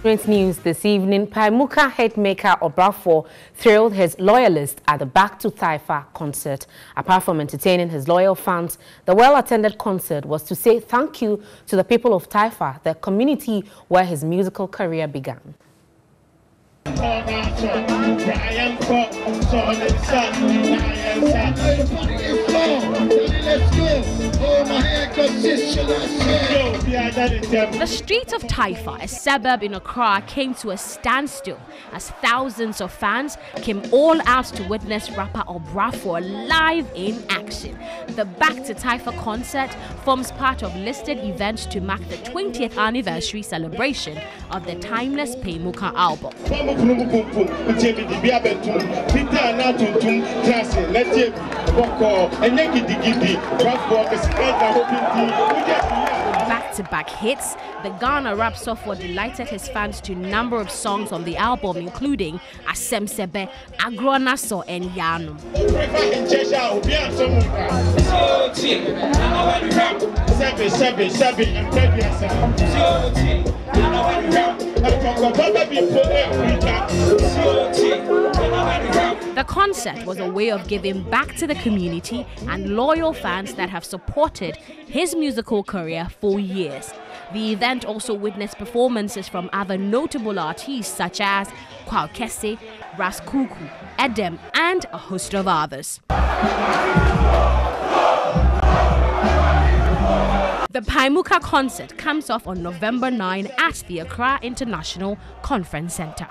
Great news this evening. Pae Mu Ka headmaker Obrafour thrilled his loyalists at the Back to Taifa concert. Apart from entertaining his loyal fans, the well-attended concert was to say thank you to the people of Taifa, the community where his musical career began. The streets of Taifa, a suburb in Accra, came to a standstill as thousands of fans came all out to witness rapper Obrafour live in action. The Back to Taifa concert forms part of listed events to mark the 20th anniversary celebration of the timeless Pae Mu Ka album. Back-to-back hits, the Ghana rap Sofo delighted his fans to a number of songs on the album, including Asem Sebe, Agronaso, and Yano. Concert was a way of giving back to the community and loyal fans that have supported his musical career for years. The event also witnessed performances from other notable artists such as Kwaw Kese, Ras Kuuku, Edem, and a host of others. The Pae Mu Ka concert comes off on November 9 at the Accra International Conference Center.